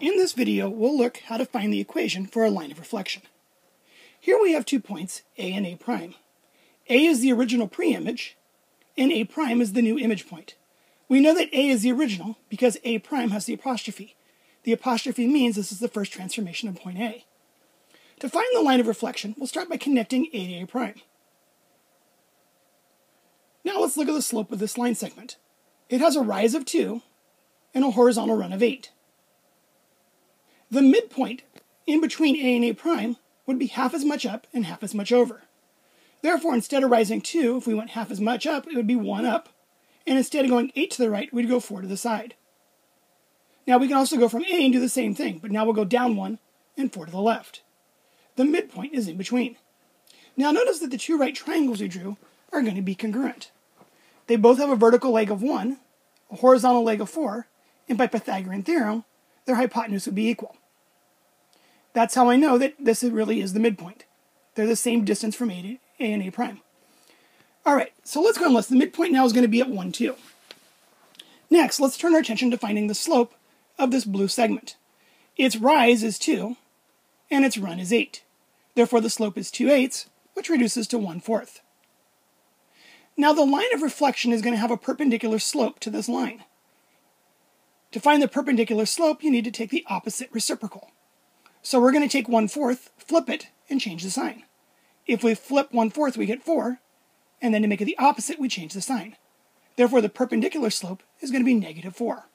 In this video, we'll look how to find the equation for a line of reflection. Here we have two points, A and A prime. A is the original pre-image, and A prime is the new image point. We know that A is the original because A prime has the apostrophe. The apostrophe means this is the first transformation of point A. To find the line of reflection, we'll start by connecting A to A prime. Now let's look at the slope of this line segment. It has a rise of 2 and a horizontal run of 8. The midpoint in between A and A prime would be half as much up and half as much over. Therefore, instead of rising 2, if we went half as much up, it would be 1 up. And instead of going 8 to the right, we'd go 4 to the side. Now we can also go from A and do the same thing, but now we'll go down 1 and 4 to the left. The midpoint is in between. Now notice that the two right triangles we drew are going to be congruent. They both have a vertical leg of 1, a horizontal leg of 4, and by Pythagorean theorem, their hypotenuse would be equal. That's how I know that this really is the midpoint. They're the same distance from A and A prime. All right, so let's go and list. The midpoint now is going to be at 1, 2. Next, let's turn our attention to finding the slope of this blue segment. Its rise is 2, and its run is 8. Therefore, the slope is 2 eighths, which reduces to 1 fourth. Now, the line of reflection is going to have a perpendicular slope to this line. To find the perpendicular slope, you need to take the opposite reciprocal. So we're going to take 1 fourth, flip it, and change the sign. If we flip 1 fourth, we get 4, and then to make it the opposite, we change the sign. Therefore, the perpendicular slope is going to be negative 4.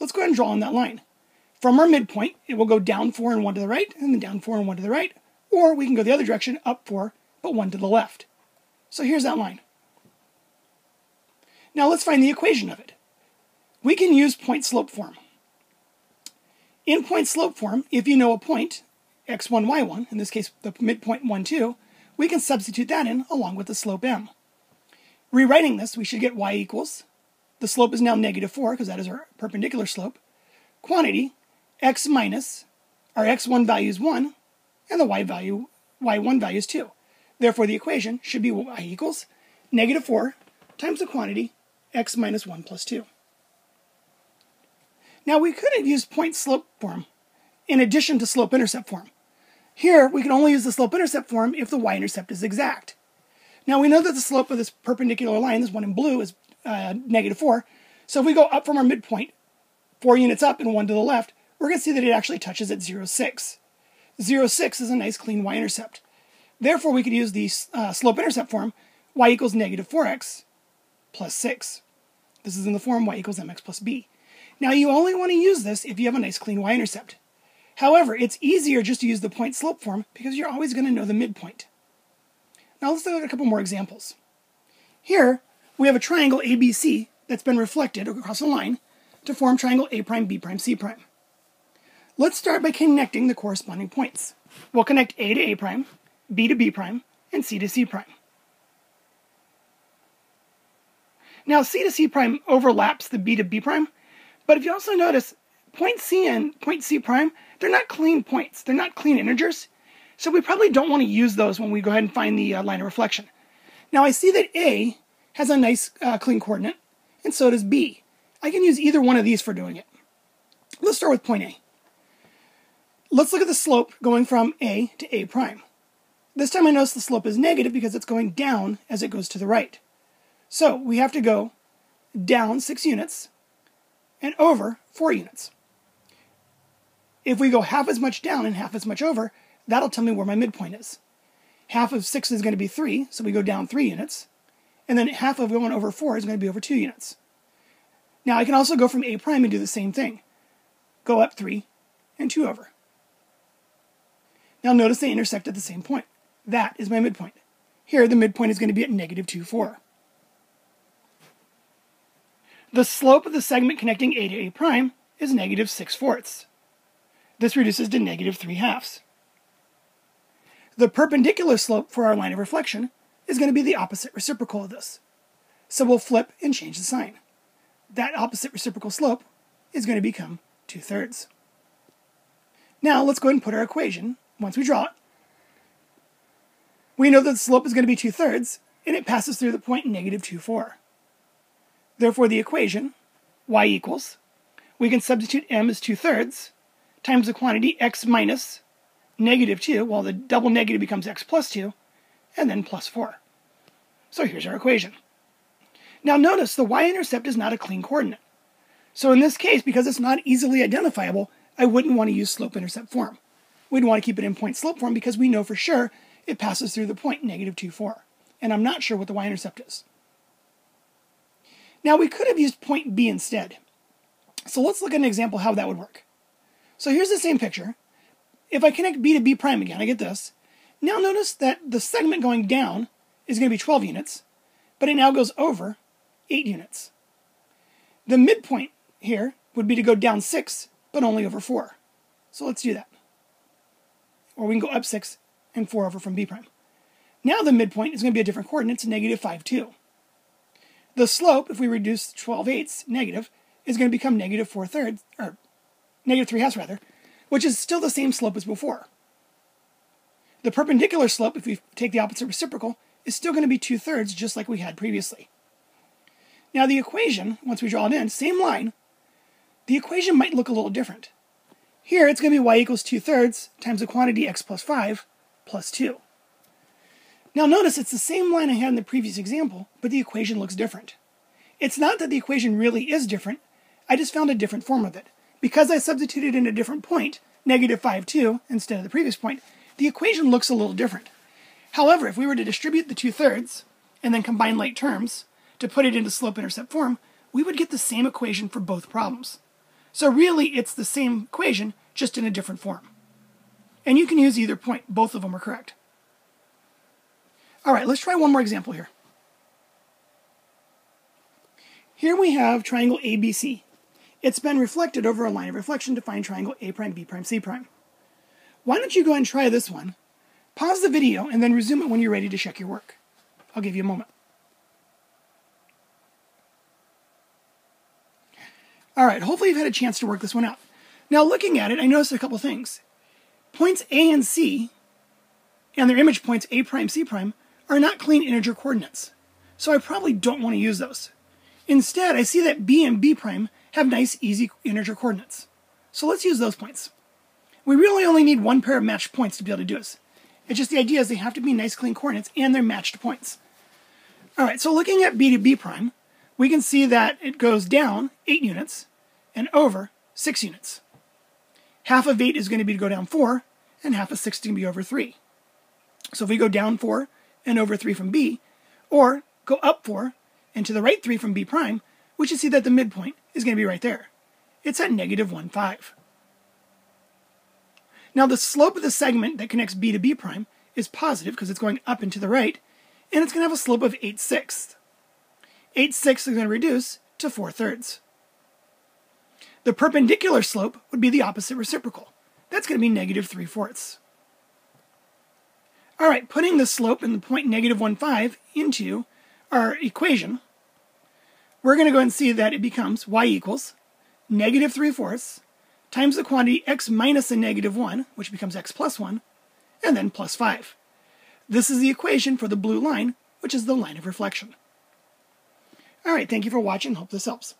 Let's go ahead and draw on that line. From our midpoint, it will go down 4 and 1 to the right, and then down 4 and 1 to the right, or we can go the other direction, up 4, but 1 to the left. So here's that line. Now let's find the equation of it we can use point slope form. In point slope form, if you know a point, x1, y1, in this case the midpoint 1, 2, we can substitute that in along with the slope m. Rewriting this, we should get y equals, the slope is now negative 4 because that is our perpendicular slope, quantity x minus, our x1 value is 1, and the y value, y1 value is 2. Therefore, the equation should be y equals negative 4 times the quantity x minus 1 plus 2. Now we could have used point slope form in addition to slope intercept form. Here we can only use the slope intercept form if the y-intercept is exact. Now we know that the slope of this perpendicular line, this one in blue, is uh, negative 4. So if we go up from our midpoint, 4 units up and 1 to the left, we're going to see that it actually touches at 0, 6. 0, 6 is a nice clean y-intercept. Therefore, we could use the uh, slope-intercept form, y equals negative 4x plus 6. This is in the form y equals mx plus b. Now you only want to use this if you have a nice clean y-intercept. However, it's easier just to use the point slope form because you're always going to know the midpoint. Now let's look at a couple more examples. Here, we have a triangle ABC that's been reflected across a line to form triangle A prime, B prime, C prime. Let's start by connecting the corresponding points. We'll connect A to A prime, B to B prime, and C to C prime. Now C to C prime overlaps the B to B prime, but if you also notice, point C and point C prime, they're not clean points. They're not clean integers. So we probably don't want to use those when we go ahead and find the uh, line of reflection. Now I see that A has a nice uh, clean coordinate, and so does B. I can use either one of these for doing it. Let's start with point A. Let's look at the slope going from A to A prime. This time I notice the slope is negative because it's going down as it goes to the right. So we have to go down 6 units and over 4 units. If we go half as much down and half as much over, that'll tell me where my midpoint is. Half of 6 is going to be 3, so we go down 3 units. And then half of going over 4 is going to be over 2 units. Now I can also go from A prime and do the same thing. Go up 3 and 2 over. Now notice they intersect at the same point. That is my midpoint. Here the midpoint is going to be at negative 2, 4. The slope of the segment connecting A to A prime is negative 6 fourths. This reduces to negative 3 halves. The perpendicular slope for our line of reflection is going to be the opposite reciprocal of this. So we'll flip and change the sign. That opposite reciprocal slope is going to become 2 thirds. Now let's go ahead and put our equation, once we draw it. We know that the slope is going to be 2 thirds, and it passes through the point negative 2, 4. Therefore, the equation, y equals, we can substitute m as 2 thirds times the quantity x minus negative 2, well, the double negative becomes x plus 2, and then plus 4. So here's our equation. Now notice the y-intercept is not a clean coordinate. So in this case, because it's not easily identifiable, I wouldn't want to use slope-intercept form. We'd want to keep it in point-slope form because we know for sure it passes through the point negative 2, 4. And I'm not sure what the y-intercept is. Now we could have used point B instead. So let's look at an example how that would work. So here's the same picture. If I connect B to B prime again, I get this. Now notice that the segment going down is going to be 12 units, but it now goes over 8 units. The midpoint here would be to go down 6, but only over 4. So let's do that. Or we can go up 6 and 4 over from B prime. Now the midpoint is going to be a different coordinate, it's negative 5, 2. The slope, if we reduce 12 eighths, negative, is going to become negative 4 thirds, or negative 3 halves rather, which is still the same slope as before. The perpendicular slope, if we take the opposite reciprocal, is still going to be 2 thirds, just like we had previously. Now the equation, once we draw it in, same line, the equation might look a little different. Here it's going to be y equals 2 thirds times the quantity x plus 5 plus 2. Now notice it's the same line I had in the previous example, but the equation looks different. It's not that the equation really is different, I just found a different form of it. Because I substituted in a different point, negative 5, 2, instead of the previous point, the equation looks a little different. However, if we were to distribute the 2 thirds, and then combine like terms, to put it into slope-intercept form, we would get the same equation for both problems. So really, it's the same equation, just in a different form. And you can use either point. Both of them are correct. All right, let's try one more example here. Here we have triangle ABC. It's been reflected over a line of reflection to find triangle A prime, B prime, C prime. Why don't you go and try this one? Pause the video and then resume it when you're ready to check your work. I'll give you a moment. All right, hopefully you've had a chance to work this one out. Now looking at it, I noticed a couple things. Points A and C, and their image points A prime, C prime, are not clean integer coordinates. So I probably don't want to use those. Instead, I see that B and B prime have nice, easy integer coordinates. So let's use those points. We really only need one pair of matched points to be able to do this. It's just the idea is they have to be nice, clean coordinates, and they're matched points. All right, so looking at B to B prime, we can see that it goes down 8 units and over 6 units. Half of 8 is going to be to go down 4, and half of 6 is going to be over 3. So if we go down 4 and over 3 from B, or go up 4 and to the right 3 from B prime, we should see that the midpoint is going to be right there. It's at negative 1, 5. Now the slope of the segment that connects B to B prime is positive because it's going up and to the right, and it's going to have a slope of 8 sixths. 8 sixths is going to reduce to 4 thirds. The perpendicular slope would be the opposite reciprocal. That's going to be negative 3 fourths. All right, putting the slope and the point negative 1, 5 into our equation, we're going to go and see that it becomes y equals negative 3 fourths times the quantity x minus a negative 1, which becomes x plus 1, and then plus 5. This is the equation for the blue line, which is the line of reflection. All right, thank you for watching. Hope this helps.